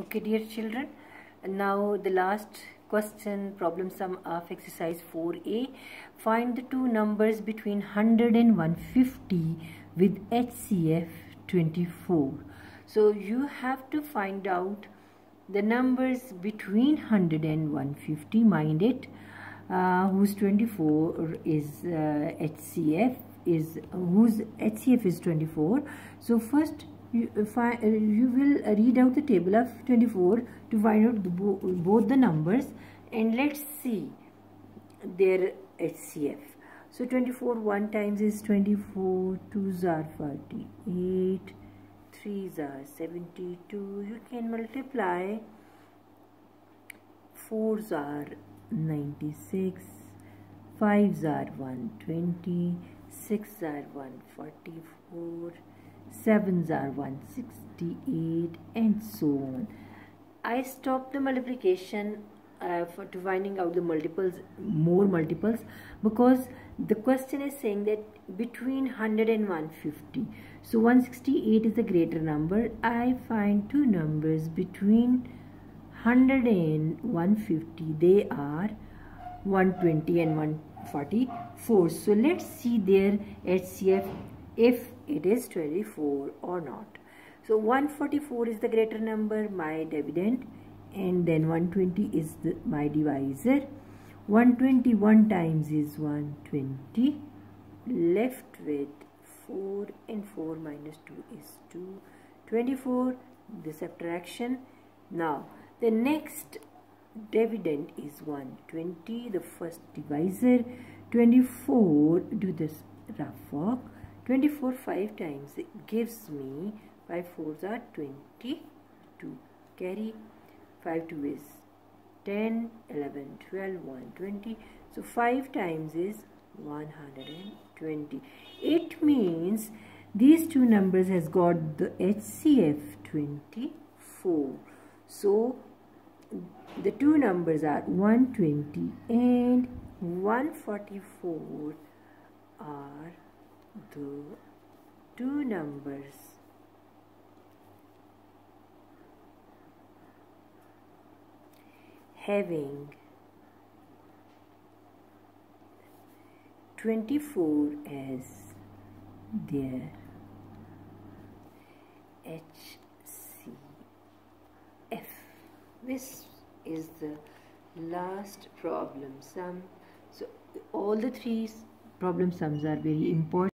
Okay, dear children, now the last question problem sum of exercise 4a. Find the two numbers between 100 and 150 with HCF 24. So you have to find out the numbers between 100 and 150, mind it, uh, whose 24 is uh, HCF is whose HCF is 24. So first you, find, uh, you will read out the table of 24 to find out the, both the numbers and let's see their HCF. So 24 1 times is 24, 2s are 48, 3s are 72. You can multiply 4s are 96, 5s are 120, 6s are 144, 7s are 168 and so on. I stop the multiplication uh, for to finding out the multiples more multiples because the question is saying that between 100 and 150 so 168 is the greater number. I find two numbers between 100 and 150 they are 120 and 144 so let's see their HCF if it is 24 or not. So 144 is the greater number, my dividend and then 120 is the, my divisor. 121 times is 120 left with 4 and 4 minus 2 is 2. 24 the subtraction. Now the next dividend is 120 the first divisor 24 do this rough work 24 5 times gives me 5 4s are 22 carry 5 2 is 10 11 12 1 20 so 5 times is 120 it means these two numbers has got the HCF 24 so the two numbers are 120 and 144 are the two numbers having 24 as their HCF. This is the last problem sum. So all the three problem sums are very important.